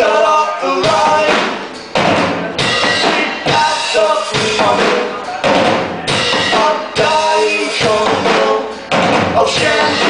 shut off the light. We got the tomorrow. I'm dying from you. Ocean.